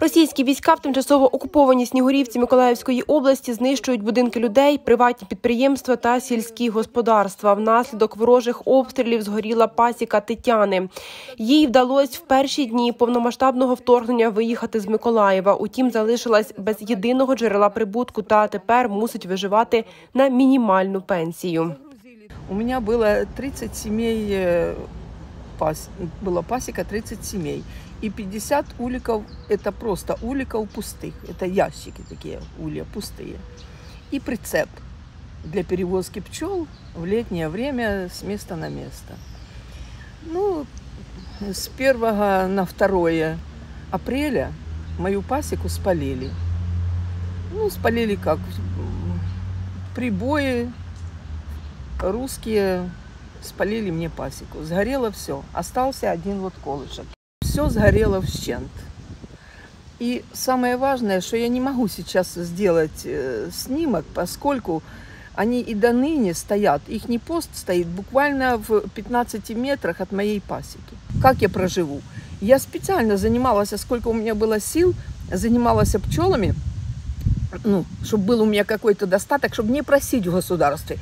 Російські війська в тимчасово окупованій Снігурівці Миколаївської області знищують будинки людей, приватні підприємства та сільські господарства. Внаслідок ворожих обстрілів згоріла пасіка Тетяни. Їй вдалося в перші дні повномасштабного вторгнення виїхати з Миколаєва. Утім, залишилась без єдиного джерела прибутку та тепер мусить виживати на мінімальну пенсію. У меня было 30 семей, э, пас, была пасека 30 семей. И 50 уликов, это просто уликов пустых. Это ящики такие, улья пустые. И прицеп для перевозки пчел в летнее время с места на место. Ну, с 1 на 2 апреля мою пасеку спалили. Ну, спалили как? Прибои, русские спалили мне пасеку. Сгорело все. Остался один вот колышек. Все сгорело в щент. И самое важное, что я не могу сейчас сделать э, снимок, поскольку они и до ныне стоят. Их не пост стоит буквально в 15 метрах от моей пасеки. Как я проживу? Я специально занималась, а сколько у меня было сил, занималась пчелами, ну, чтобы был у меня какой-то достаток, чтобы не просить в государстве.